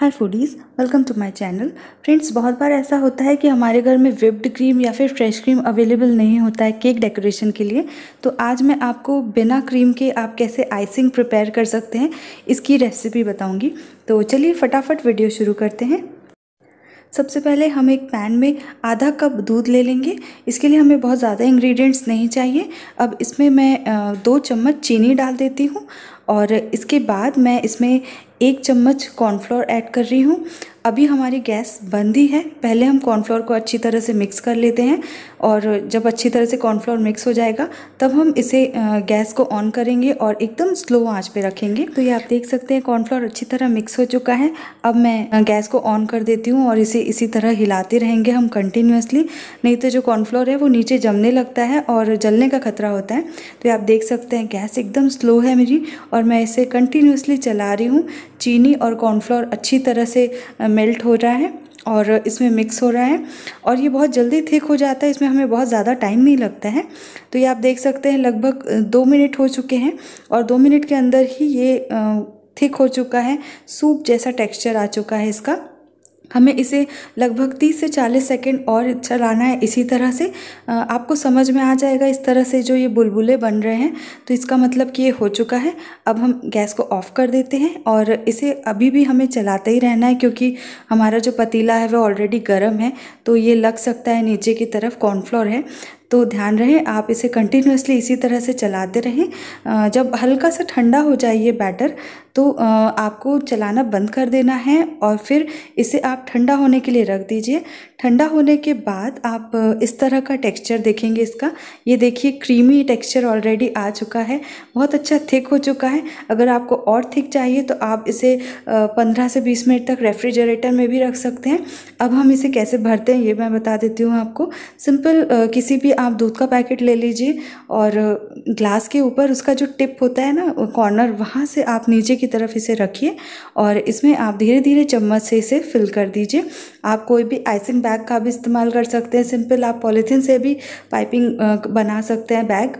Hi foodies welcome to my channel friends बहुत बार ऐसा होता है कि हमारे घर में विप्ड क्रीम या फिर फ्रेश क्रीम अवेलेबल नहीं होता है केक डेकोरेशन के लिए। तो आज मैं आपको बिना क्रीम के आप कैसे आइसिंग प्रिपेयर कर सकते हैं, इसकी रेसिपी बताऊँगी। तो चलिए फटाफट वीडियो शुरू करते हैं। सबसे पहले हम एक पैन में आधा कप दूध ले लेंगे। इसके लिए हमें बहुत ज़्यादा इंग्रेडिएंट्स नहीं चाहिए। अब इसमें मैं दो चम्मच चीनी डाल देती हूँ और इसके बाद मैं इसमें एक चम्मच कॉर्नफ्लोर ऐड कर रही हूँ। अभी हमारी गैस बंद ही है। पहले हम कॉर्नफ्लोर को अच्छी तरह से मिक्स कर लेते हैं और जब अच्छी तरह से कॉर्नफ्लोर मिक्स हो जाएगा, तब हम इसे गैस को ऑन करेंगे और एकदम स्लो आँच पे रखेंगे। तो ये आप देख सकते हैं कॉर्नफ्लोर अच्छी तरह मिक्स हो चुका है। अब मैं गैस को ऑन कर देती हूँ और इसे इसी तरह हिलाते रहेंगे हम कंटिन्यूसली नहीं तो जो कॉर्नफ्लोर है वो नीचे जमने लगता है और जलने का खतरा होता है। तो ये आप देख सकते हैं गैस एकदम स्लो है मेरी और मैं इसे कंटिन्यूसली चला रही हूँ। चीनी और कॉर्नफ्लोर अच्छी तरह से मेल्ट हो रहा है और इसमें मिक्स हो रहा है और ये बहुत जल्दी थिक हो जाता है, इसमें हमें बहुत ज़्यादा टाइम नहीं लगता है। तो ये आप देख सकते हैं, लगभग दो मिनट हो चुके हैं और दो मिनट के अंदर ही ये थिक हो चुका है सूप जैसा टेक्सचर आ चुका है इसका। हमें इसे लगभग 30 से 40 सेकंड और चलाना है इसी तरह से। आपको समझ में आ जाएगा इस तरह से जो ये बुलबुले बन रहे हैं। तो इसका मतलब कि ये हो चुका है। अब हम गैस को ऑफ़ कर देते हैं और इसे अभी भी हमें चलाते ही रहना है क्योंकि हमारा जो पतीला है वो ऑलरेडी गर्म है। तो ये लग सकता है नीचे की तरफ़ कॉर्नफ्लोर है। तो ध्यान रहे, आप इसे कंटिन्यूसली इसी तरह से चलाते रहें। जब हल्का सा ठंडा हो जाए ये बैटर तो आपको चलाना बंद कर देना है और फिर इसे आप ठंडा होने के लिए रख दीजिए। ठंडा होने के बाद आप इस तरह का टेक्सचर देखेंगे इसका। ये देखिए, क्रीमी टेक्सचर ऑलरेडी आ चुका है, बहुत अच्छा थिक हो चुका है। अगर आपको और थिक चाहिए तो आप इसे पंद्रह से बीस मिनट तक रेफ्रिजरेटर में भी रख सकते हैं। अब हम इसे कैसे भरते हैं, ये मैं बता देती हूँ आपको। सिंपल किसी भी आप दूध का पैकेट ले लीजिए और ग्लास के ऊपर उसका जो टिप होता है ना कॉर्नर, वहाँ से आप नीचे की तरफ़ इसे रखिए और इसमें आप धीरे धीरे चम्मच से इसे फिल कर दीजिए। आप कोई भी आइसिंग बैग का भी इस्तेमाल कर सकते हैं। सिंपल आप पॉलीथीन से भी पाइपिंग बना सकते हैं बैग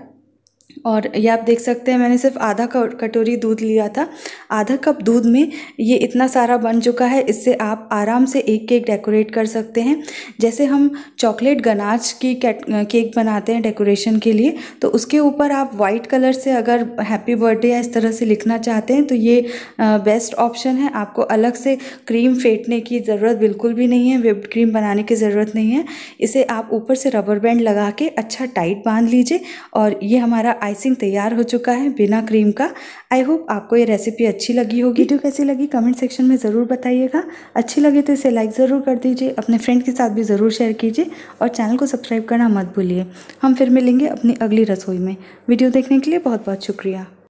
और ये आप देख सकते हैं, मैंने सिर्फ़ आधा कटोरी दूध लिया था। आधा कप दूध में ये इतना सारा बन चुका है, इससे आप आराम से एक केक डेकोरेट कर सकते हैं। जैसे हम चॉकलेट गनाज की केक बनाते हैं डेकोरेशन के लिए तो उसके ऊपर आप वाइट कलर से अगर हैप्पी बर्थडे या इस तरह से लिखना चाहते हैं तो ये बेस्ट ऑप्शन है। आपको अलग से क्रीम फेंटने की ज़रूरत बिल्कुल भी नहीं है विप्ड क्रीम बनाने की ज़रूरत नहीं है। इसे आप ऊपर से रबर बैंड लगा के अच्छा टाइट बाँध लीजिए और ये हमारा आइसिंग तैयार हो चुका है बिना क्रीम का। आई होप आपको ये रेसिपी अच्छी लगी होगी। वीडियो कैसी लगी? कमेंट सेक्शन में ज़रूर बताइएगा। अच्छी लगी तो इसे लाइक ज़रूर कर दीजिए। अपने फ्रेंड के साथ भी ज़रूर शेयर कीजिए और चैनल को सब्सक्राइब करना मत भूलिए। हम फिर मिलेंगे अपनी अगली रसोई में। वीडियो देखने के लिए बहुत बहुत शुक्रिया।